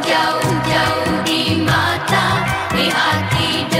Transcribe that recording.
jauh jauh di mata di hati